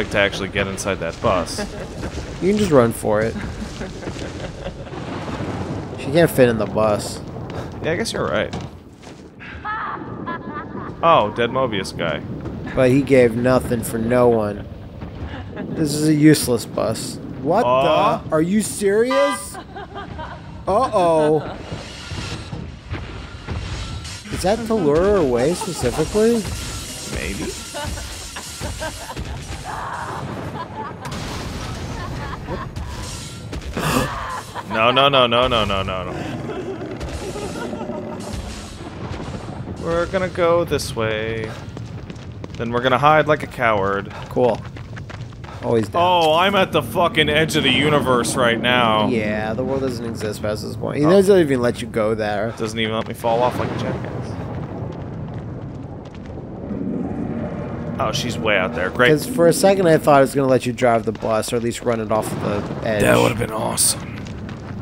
like to actually get inside that bus. You can just run for it. She can't fit in the bus. Yeah, I guess you're right. Oh, dead Mobius guy. But he gave nothing for no one. This is a useless bus. What Aw. the? Are you serious? Uh-oh. Is that to lure her away specifically? Maybe. No, no, no, no, no, no, no, no. We're gonna go this way. Then we're gonna hide like a coward. Cool. Always down. Oh, I'm at the fucking edge of the universe right now. Yeah, the world doesn't exist past this point. He oh. doesn't even let you go there. Doesn't even let me fall off like a jackass. Oh, she's way out there. Great. Because for a second I thought it was going to let you drive the bus, or at least run it off the edge. That would have been awesome.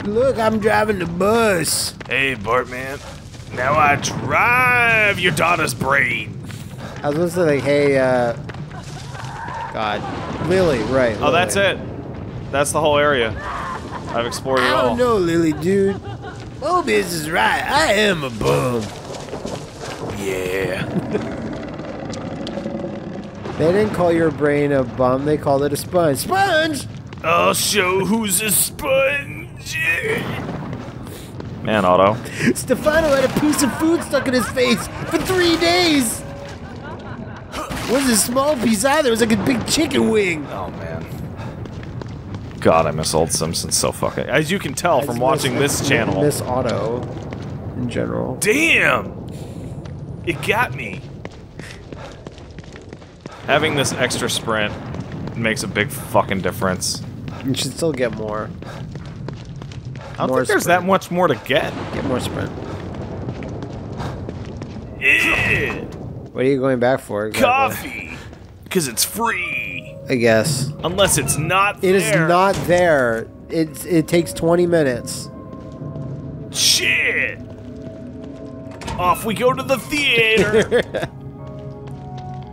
Look, I'm driving the bus. Hey, Bartman. Now I drive your daughter's brain. I was gonna like, hey, uh... God. Lily, right. Oh, that's it. That's the whole area. I've explored it I all. don't know, Lily, dude. Mobius is right. I am a bum. Yeah. They didn't call your brain a bum, they called it a sponge. Sponge! I'll show who's a sponge. Man, Otto. Stefano had a piece of food stuck in his face for three days! wasn't a small piece either, it was like a big chicken wing. Oh man. God, I miss old Simpsons so fucking. As you can tell from watching this channel. Miss Auto in general. Damn! It got me. Having this extra sprint makes a big fucking difference. You should still get more. I don't More think there's sprint. that much more to get. Get more sprint. Yeah. What are you going back for? exactly? Coffee! Because it's free! I guess. Unless it's not It is there. not there. It, it takes 20 minutes. Shit! Off we go to the theater!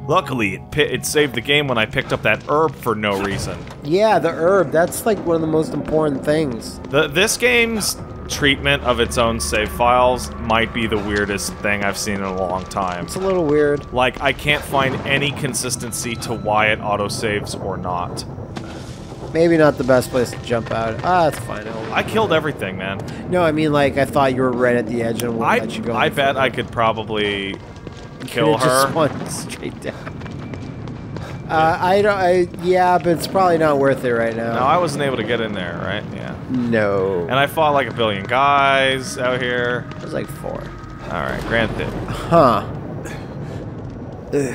Luckily, it, pi- it saved the game when I picked up that herb for no reason. Yeah, the herb. That's like one of the most important things. The, this game's treatment of its own save files might be the weirdest thing I've seen in a long time. It's a little weird. Like, I can't find any consistency to why it autosaves or not. Maybe not the best place to jump out. Ah, that's fine. I killed everything, man. No, I mean like I thought you were right at the edge and I, let you go. I bet. I could probably kill could've just her. went straight down. Uh, I don't. I yeah, but it's probably not worth it right now. No, I wasn't able to get in there, right? Yeah. No. And I fought like a billion guys out here. It was like four. Alright, granted. Huh.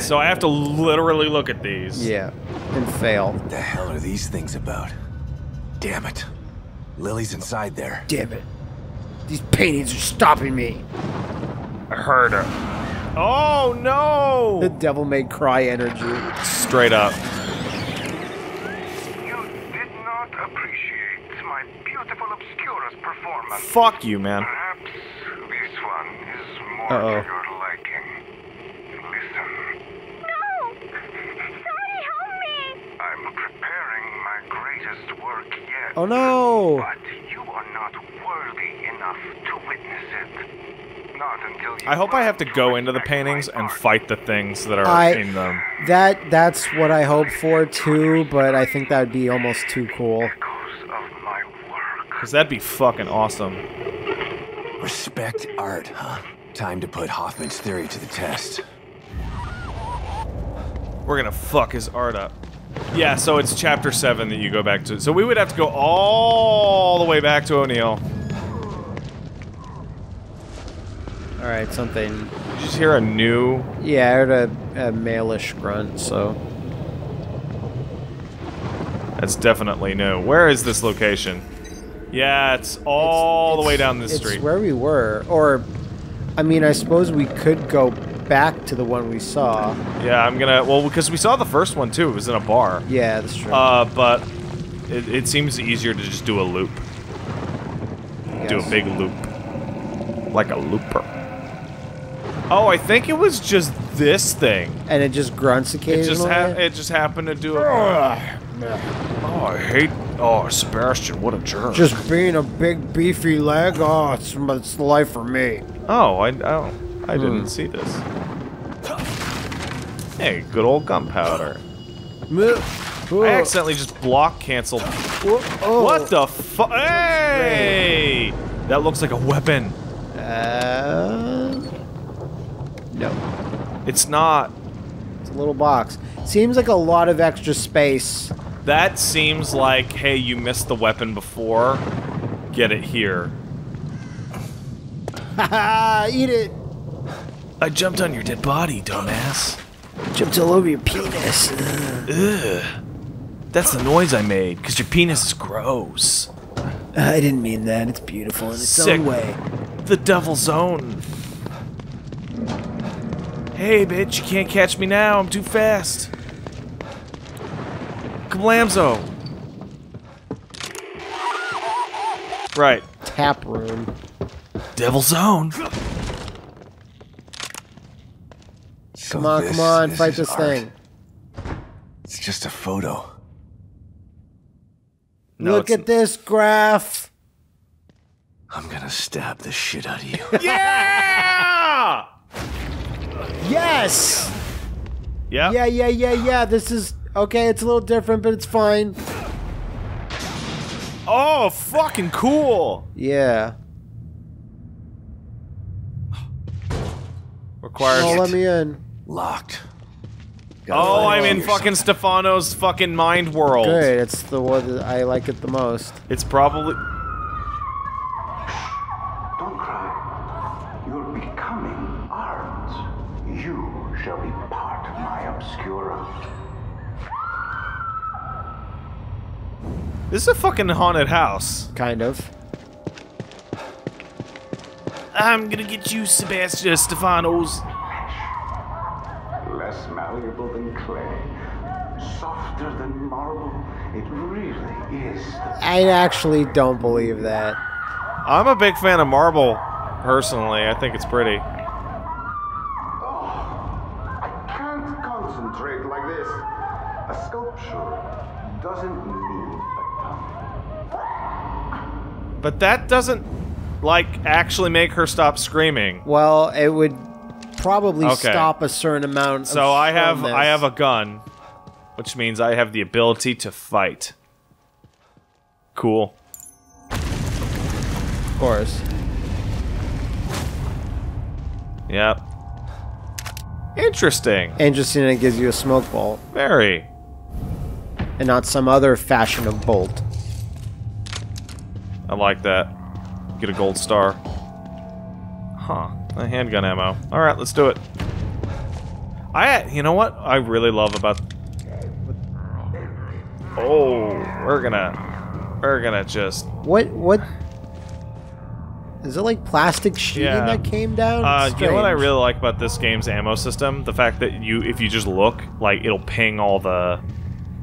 So I have to literally look at these. Yeah. And fail. What the hell are these things about? Damn it. Lily's inside there. Damn it. These paintings are stopping me. I heard her. Oh no! The devil may cry energy. Straight up. You did not appreciate my beautiful Obscurus performance. Fuck you, man. Perhaps this one is more Uh-oh. to your liking. Listen, No! Somebody help me! I'm preparing my greatest work yet. Oh no! But you are not worthy enough to witness it. Not until you I hope I have to go into the paintings and fight the things that are I- in them. That that's what I hope for too, but I think that would be almost too cool. Echoes of my work. Because that'd be fucking awesome. Respect art, huh? Time to put Hoffman's theory to the test. We're gonna fuck his art up. Yeah, so it's chapter 7 that you go back to. So we would have to go all the way back to O'Neal. All right, something. Did you just hear a new. Yeah, I heard a, a malish grunt. So That's definitely new. Where is this location? Yeah, it's all the way down this it's street. where we were, or I mean, I suppose we could go back to the one we saw. Yeah, I'm gonna. Well, because we saw the first one too. It was in a bar. Yeah, that's true. Uh, but it, it seems easier to just do a loop. Do a big loop. Like a looper. Oh, I think it was just this thing. And it just grunts It occasionally. just ha it just happened to do it. Oh, I hate. Oh, Sebastian, what a jerk. Just being a big beefy leg, oh, it's, it's the life for me. Oh, I oh, I Hmm. didn't see this. Hey, good old gunpowder. Oh, I accidentally just block canceled. oh. What the fu- Hey! That looks like a weapon. Uh, no, It's not. it's a little box. Seems like a lot of extra space. That seems like, hey, you missed the weapon before. Get it here. Haha, eat it. I jumped on your dead body, dumbass. Jumped all over your penis. Ugh. That's the noise I made, because your penis is gross. Uh, I didn't mean that. It's beautiful in its Sick. own way. The devil's own. Hey, bitch, you can't catch me now. I'm too fast. Kablamzo. Right. Tap room. Devil's own. So Come on, this- come on, fight this art. thing. It's just a photo. No, Look at this graph. I'm gonna stab the shit out of you. Yeah! Yes. Yeah? Yeah, yeah, yeah, yeah. This is okay. It's a little different, but it's fine. Oh, fucking cool. Yeah. Requires. Oh, let me in. Locked. Oh, I'm in Yourself. fucking Stefano's fucking mind world. Good. It's the one that I like it the most. It's probably. This is a fucking haunted house. Kind of. I'm gonna get you, Sebastian Stefanos. Less malleable than clay, softer than marble. It really is I actually don't believe that. I'm a big fan of marble, personally. I think it's pretty. But that doesn't, like, actually make her stop screaming. Well, it would probably Okay. stop a certain amount. So I have. I have a gun, which means I have the ability to fight. Cool. of course. Yep. Interesting. Interesting. And it gives you a smoke bolt Very. and not some other fashion of bolt. I like that. Get a gold star. Huh. A handgun ammo. Alright, let's do it. I, you know what I really love about... Oh, we're gonna... We're gonna just... What? What? Is it like plastic sheeting Yeah. that came down? Uh, you know what I really like about this game's ammo system? The fact that you, if you just look, like, it'll ping all the...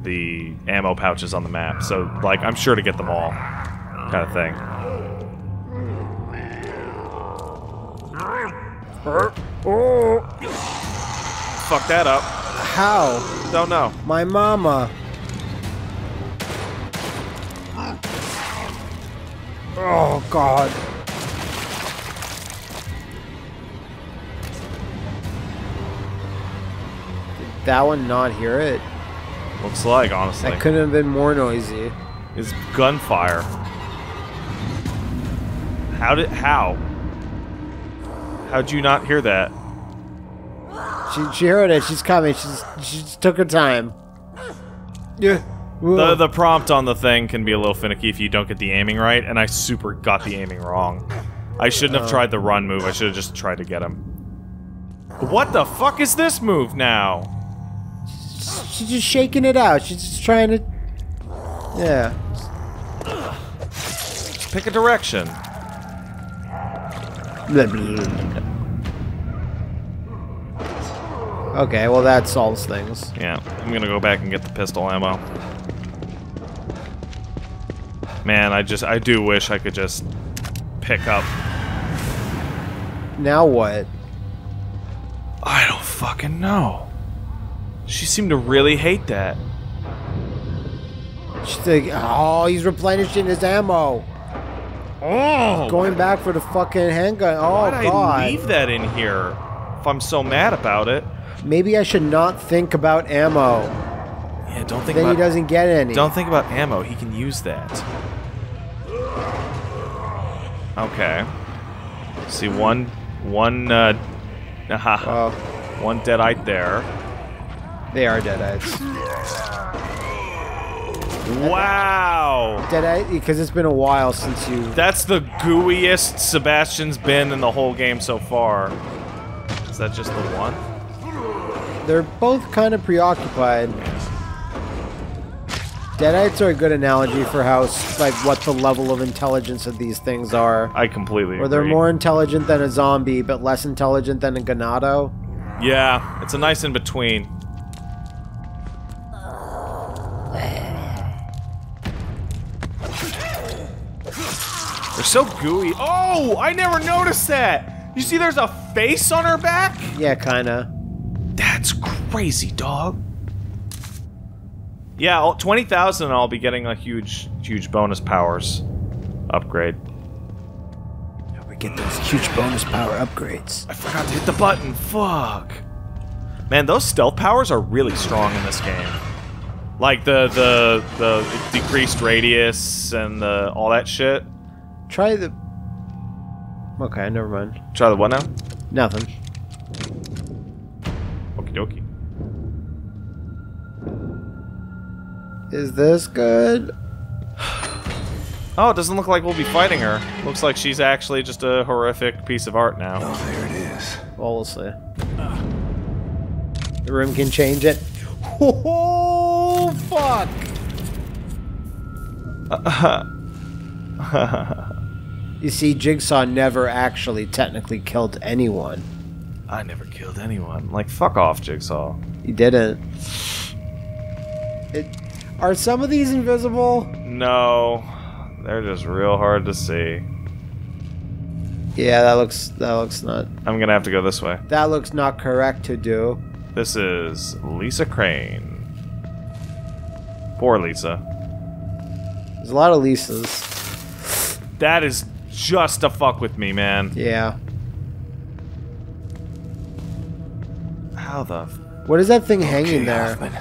the ammo pouches on the map. So, like, I'm sure to get them all. Kind of thing. Fuck that up. How? Don't know. My mama. Oh God. Did that one not hear it? Looks like, honestly. That couldn't have been more noisy. It's gunfire. How did how? How'd you not hear that? She, she heard it. She's coming. She's she just took her time. Yeah. The the prompt on the thing can be a little finicky if you don't get the aiming right, and I super got the aiming wrong. I shouldn't have oh. tried the run move. I should have just tried to get him. What the fuck is this move now? She's just shaking it out. She's just trying to. Yeah. Pick a direction. Okay, well that solves things. Yeah, I'm gonna go back and get the pistol ammo. Man, I just I do wish I could just pick up. Now what? I don't fucking know. She seemed to really hate that. She's like, oh, he's replenishing his ammo. Oh, Going back for the fucking handgun. Oh, why did God. I leave that in here? If I'm so mad about it. Maybe I should not think about ammo. Yeah, don't think Then he about. doesn't get any. Don't think about ammo. He can use that. Okay. See one, one, uh, one deadite there. they are deadites. Wow. Because it's been a while since you. That's the gooeyest Sebastian's been in the whole game so far. Is that just the one? They're both kind of preoccupied. Deadites are a good analogy for how, like, what the level of intelligence of these things are. I completely Where they're agree. more intelligent than a zombie, but less intelligent than a ganado. Yeah, it's a nice in between. So gooey. Oh, I never noticed that. You see, there's a face on her back. Yeah, kinda. That's crazy, dog. Yeah, 20,000 and I'll be getting a huge, huge bonus powers upgrade. We get those huge bonus power upgrades. I forgot to hit the button. Fuck. Man, those stealth powers are really strong in this game. Like the the the decreased radius and the all that shit. Try the. Okay, never mind. Try the what now? Nothing. Okie dokie. Is this good? Oh, it doesn't look like we'll be fighting her. Looks like she's actually just a horrific piece of art now. Oh, there it is. Well, we'll see. The room can change it. Oh, fuck! you see, Jigsaw never actually technically killed anyone. I never killed anyone. Like, fuck off, Jigsaw. He didn't. It, are some of these invisible? No, they're just real hard to see. Yeah, that looks that looks not I'm gonna have to go this way. that looks not correct to do. This is Lisa Crane. Poor Lisa. There's a lot of Lisas. That is just to fuck with me, man. Yeah. How the? F- What is that thing hanging there? Hoffman.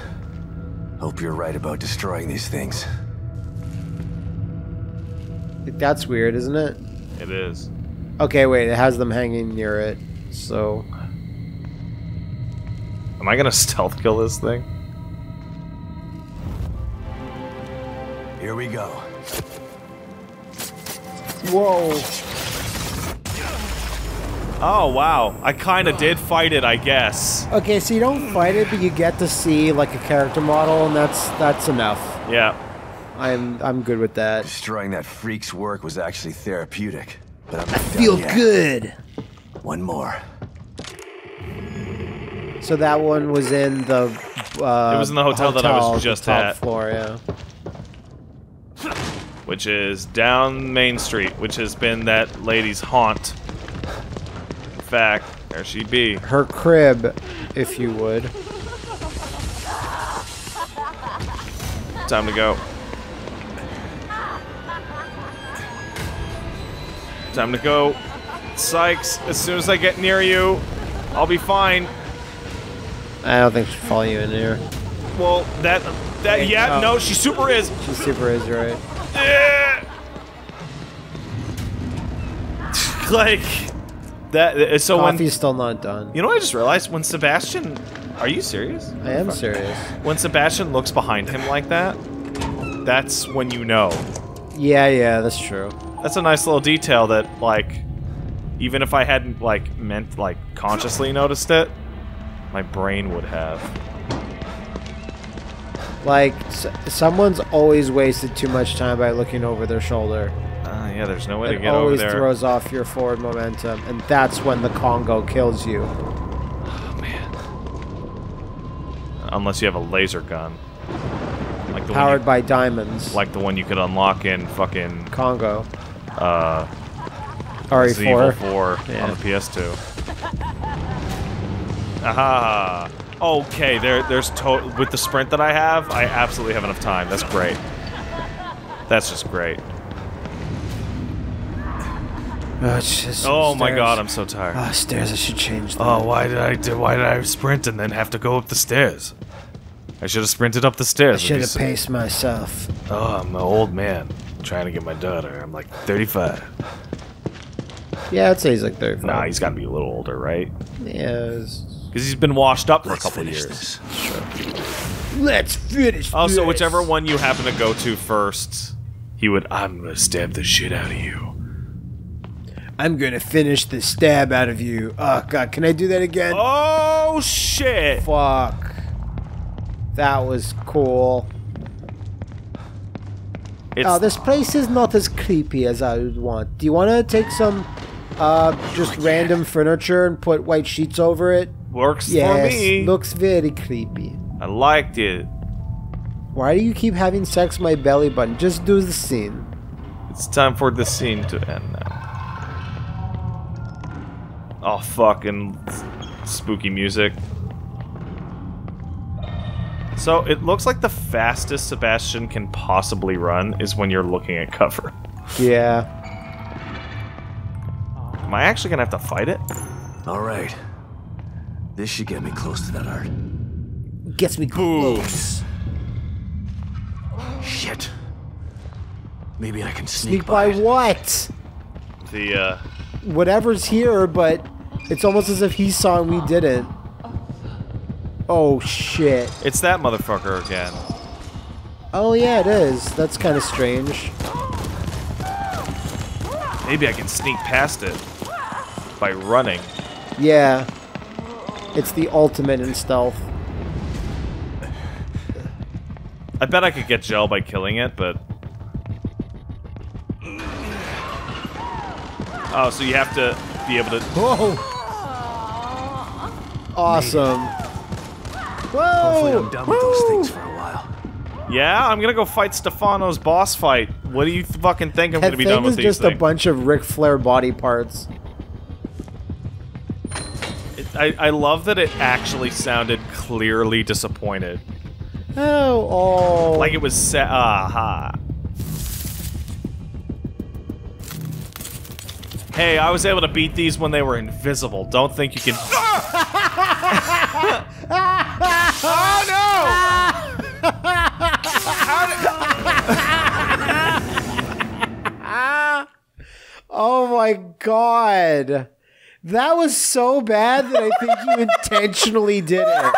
Hope you're right about destroying these things. That's weird, isn't it? it is. Okay, wait, it has them hanging near it. So Am I gonna stealth kill this thing? Here we go. Whoa. Oh wow! I kind of did fight it, I guess. Okay, so you don't fight it, but you get to see like a character model, and that's that's enough. Yeah. I'm I'm good with that. Destroying that freak's work was actually therapeutic. But I'm not Feel yet. good. One more. So that one was in the. Uh, It was in the hotel that I was the just top at. floor. Yeah. Which is down Main Street, which has been that lady's haunt. In fact, there she be. Her crib, if you would. Time to go. Time to go. Sykes, as soon as I get near you, I'll be fine. I don't think she'll follow you in here. Well, that that yeah, no, she super is. She super is right. Like that uh, so when Coffee's still not done. you know what I just realized when Sebastian are you serious? I am serious. When Sebastian looks behind him like that, that's when you know. Yeah, yeah, that's true. That's a nice little detail that like even if I hadn't like meant like consciously noticed it, my brain would have. Like, s- someone's always wasted too much time by looking over their shoulder. Uh, yeah, there's no way to It get over there. It always throws off your forward momentum, and that's when the Congo kills you. Oh, man. Unless you have a laser gun. Like the Powered one by diamonds. like the one you could unlock in fucking Congo. uh Resident RE4. 4 Yeah. on the PS2. Aha. Okay, there, there's to with the sprint that I have, I absolutely have enough time. That's great. That's just great. Oh, just Oh my stairs. god, I'm so tired. Ah, stairs. I should change them. Oh, why did I do? Why did I sprint and then have to go up the stairs? I should have sprinted up the stairs. I should have so- paced myself. Oh, I'm an old man trying to get my daughter. I'm like 35. Yeah, I'd say he's like 35. Nah, he's got to be a little older, right? Yeah. it's- Because he's been washed up for Let's a couple years. this. Let's finish. Also, this. whichever one you happen to go to first, he would. I'm gonna stab the shit out of you. I'm gonna finish the stab out of you. Oh god, can I do that again? Oh shit! Fuck. That was cool. It's, Oh, this place is not as creepy as I would want. Do you want to take some, uh, just random furniture and put white sheets over it? Works Yes, for me. looks very creepy. I liked it. Why do you keep having sex with my belly button? Just do the scene. It's time for the scene to end now. Oh, fucking spooky music. So it looks like the fastest Sebastian can possibly run is when you're looking at cover. Yeah. Am I actually gonna have to fight it? All right. This should get me close to that art. Gets me close. Shit. Maybe I can sneak, Sneak by it. what? The uh, Whatever's here, but it's almost as if he saw and we didn't. Oh shit. it's that motherfucker again. Oh yeah, it is. That's kind of strange. Maybe I can sneak past it by running. Yeah. It's the ultimate in stealth. I bet I could get gel by killing it, but. Oh, so you have to be able to. Whoa! Awesome. Hopefully I'm done with those things for a while. Yeah, I'm gonna go fight Stefano's boss fight. What do you fucking think I'm That gonna be thing done with these things? That thing is just a bunch of Ric Flair body parts. It- I, I love that it actually sounded clearly disappointed. Oh, oh. Like it was set. Aha. Hey, I was able to beat these when they were invisible. Don't think you can. oh no! oh my god. That was so bad that I think you intentionally did it.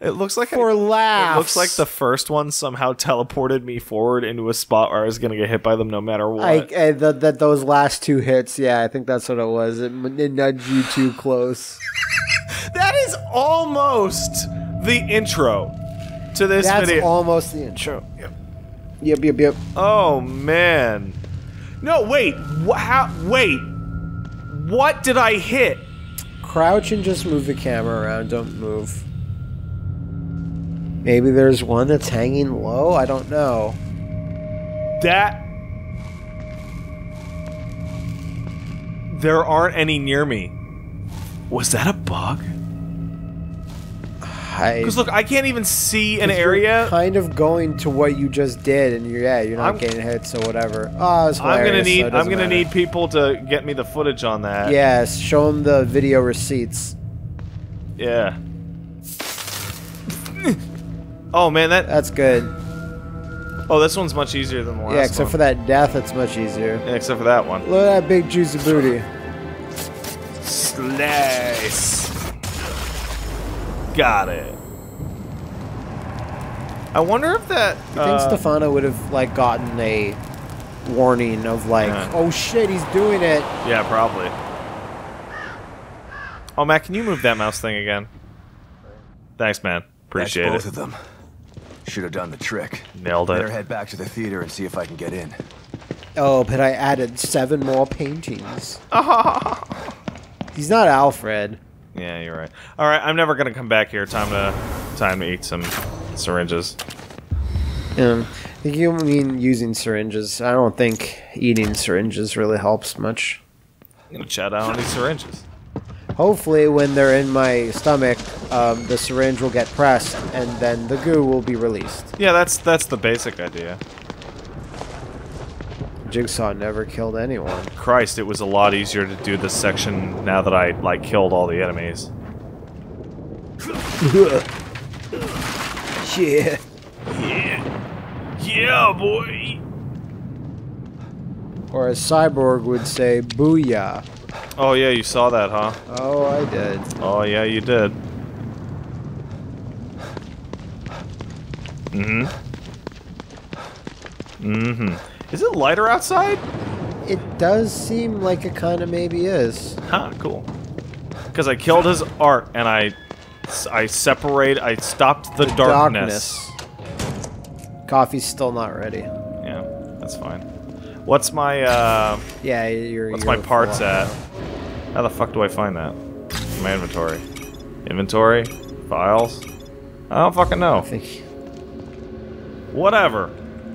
It looks like For I, laughs. It looks like the first one somehow teleported me forward into a spot where I was gonna get hit by them no matter what. I, I eh, that that those last two hits, yeah, I think that's what it was. It, it nudged you too close. that is almost the intro to this That's video. almost the intro. Yep. Yep. Yep. Yep. Oh man. No, wait. How wait. What did I hit? Crouch and just move the camera around. Don't move. Maybe there's one that's hanging low. I don't know. That There aren't any near me. Was that a bug? Because look, I can't even see an area. kind of going to what you just did, and you're yeah, you're not I'm- getting hit, so whatever. Oh, it's I'm gonna so need it I'm gonna matter. need people to get me the footage on that. Yes, show them the video receipts. Yeah. oh man, that That's good. oh this one's much easier than the last one. yeah, except one. for that death, it's much easier. Yeah, except for that one. Look at that big juicy booty. Slice. Got it. I wonder if that. I think uh, Stefano would have like gotten a warning of like, Yeah. oh shit, he's doing it. Yeah, probably. Oh, Matt, can you move that mouse thing again? Thanks, man. Appreciate That's both it. of them. Should have done the trick. Nailed it. Better head back to the theater and see if I can get in. Oh, but I added seven more paintings. he's not Alfred. Yeah, you're right. All right, I'm never gonna come back here. Time to time to eat some syringes. Um, I think you mean using syringes. I don't think eating syringes really helps much. I'm gonna chat out on these syringes. Hopefully, when they're in my stomach, um, the syringe will get pressed, and then the goo will be released. Yeah, that's that's the basic idea. Jigsaw never killed anyone. Christ, it was a lot easier to do this section now that I like killed all the enemies. Yeah. Yeah, Yeah, boy. Or as Cyborg would say, booyah. Oh yeah, you saw that, huh? Oh, I did. Oh yeah, you did. Mm-hmm. Mm-hmm. Is it lighter outside? It does seem like it kind of maybe is. Huh, cool. Because I killed his art and I, I separate, I stopped the, darkness. darkness. Coffee's still not ready. Yeah, that's fine. What's my, uh, Yeah, you're. what's you're my parts at? on How the fuck do I find that? In my inventory. Inventory? Files? I don't fucking know. I think. Whatever.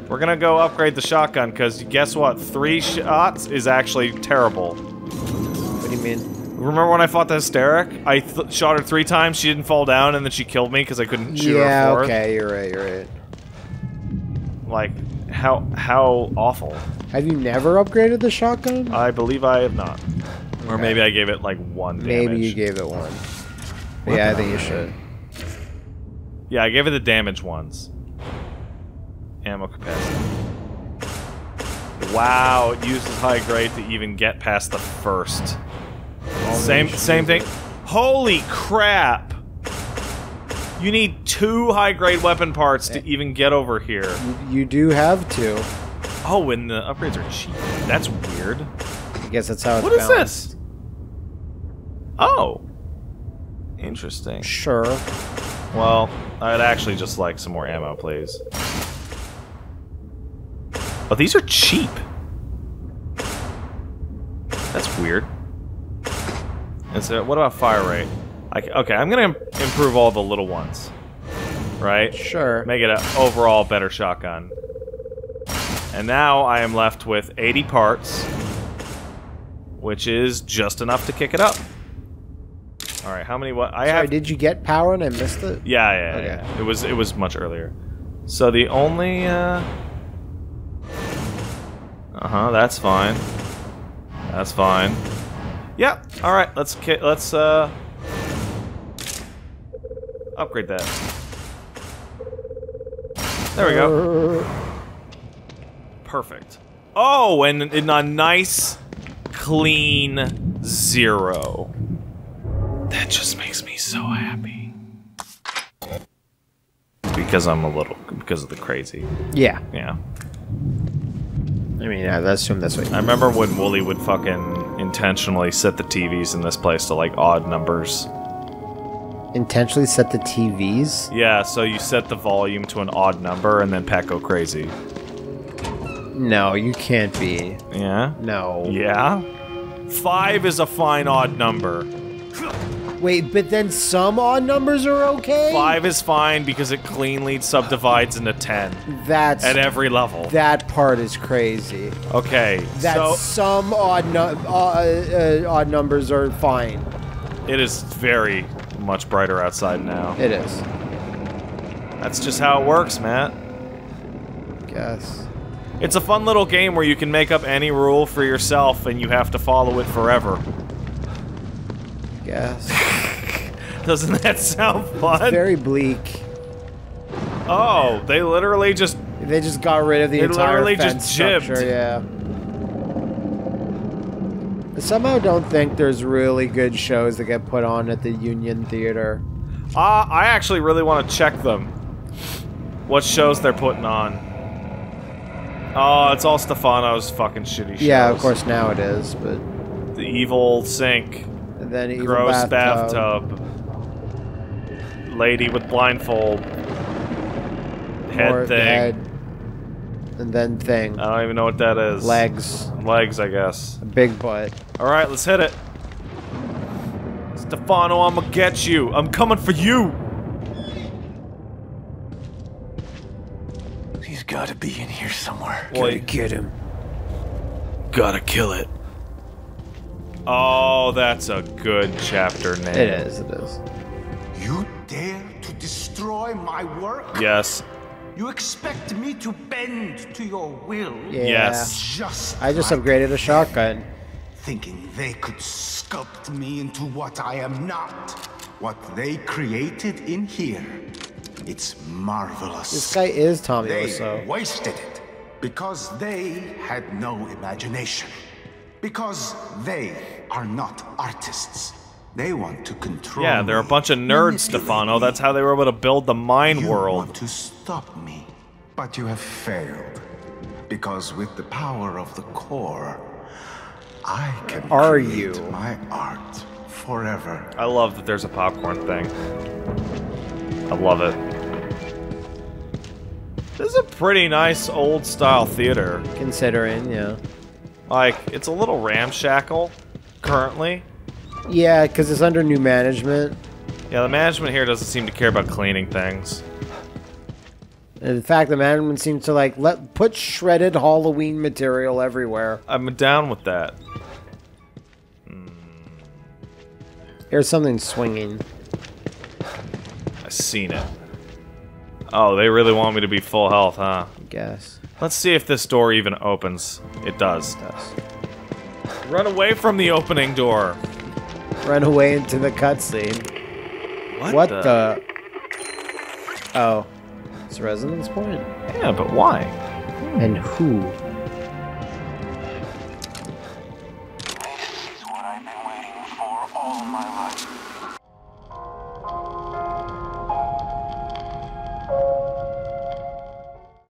We're gonna go upgrade the shotgun, because guess what? Three shots is actually terrible. What do you mean? Remember when I fought the hysteric? I th shot her three times, she didn't fall down, and then she killed me because I couldn't shoot yeah. her fourth. Okay. You're right. You're right. Like, how how awful. Have you never upgraded the shotgun? I believe I have not. Or maybe I gave it like one damage. Maybe you gave it one. yeah, I think you should. Yeah, I gave it the damage ones. Ammo capacity. Wow, it uses high grade to even get past the first. Same same thing. Holy crap! You need two high grade weapon parts to eh. even get over here. You, do have to. Oh, and the upgrades are cheap. That's weird. I guess that's how it's What is balanced. this? Oh. Interesting. Sure. Well, I'd actually just like some more ammo, please. Oh, these are cheap. That's weird. And so, what about fire rate? I okay, I'm gonna im- improve all the little ones. Right? Sure. Make it an overall better shotgun. And now I am left with 80 parts, which is just enough to kick it up. All right, how many? What I Sorry, have? did you get power and I missed it? Yeah, yeah, Okay. yeah. It was it was much earlier. So the only uh Uh-huh, that's fine. That's fine. Yep. All right, let's let's uh upgrade that. There we go. Perfect. Oh, and in a nice clean zero. That just makes me so happy. Because I'm a little because of the crazy. Yeah. Yeah. I mean, I assume that's what. I remember when Woolie would fucking intentionally set the TVs in this place to like odd numbers. intentionally set the TVs. Yeah, so you set the volume to an odd number and then Pat go crazy. No, you can't be. Yeah? No. Yeah? Five is a fine odd number. Wait, but then some odd numbers are okay. Five is fine because it cleanly subdivides into ten That's at every level. that part is crazy. Okay, That so some odd uh, uh, odd numbers are fine. it is very much brighter outside now. It is. That's just how it works, Matt. Guess. It's a fun little game where you can make up any rule for yourself and you have to follow it forever. Guess. Doesn't that sound fun? Very bleak. Oh, they literally just They just got rid of the They entire literally just fence structure. Yeah. I somehow don't think there's really good shows that get put on at the Union Theater. Uh, I actually really want to check them. What shows they're putting on. Oh, it's all Stefano's fucking shitty shows. Yeah, of course now it is, but The evil sink. and then even Gross bathtub. bathtub. Lady with blindfold. Head or thing. head, and then thing. I don't even know what that is. Legs, Legs, I guess. a big butt. Alright, let's hit it. Stefano, I'm gonna get you. I'm coming for you. He's got to be in here somewhere. Boy, get him. gotta kill it. Oh, that's a good chapter name. It is, it is. You dare to destroy my work? Yes. You expect me to bend to your will? Yeah. Yes. Just I just like upgraded a shotgun. thinking they could sculpt me into what I am not. What they created in here. It's marvelous. This guy is Tommy They Wiseau. wasted it because they had no imagination. Because they are not artists. They want to control. Yeah, they're a bunch of nerds, Stefano. me. That's how they were able to build the mine You world. want to stop me, but you have failed. Because with the power of the core, I can Are create you? my art forever. I love that there's a popcorn thing. I love it. This is a pretty nice old style theater. Considering, yeah. Like, it's a little ramshackle currently. Yeah, because it's under new management. Yeah, the management here doesn't seem to care about cleaning things. In fact, the management seems to like let put shredded Halloween material everywhere. I'm down with that. Hmm. Here's something swinging. I've seen it. Oh, they really want me to be full health, huh? I guess. Let's see if this door even opens. It does. Does. Run away from the opening door. Run away into the cutscene. What, What the? Oh, it's a resonance point. Yeah, but why? And who?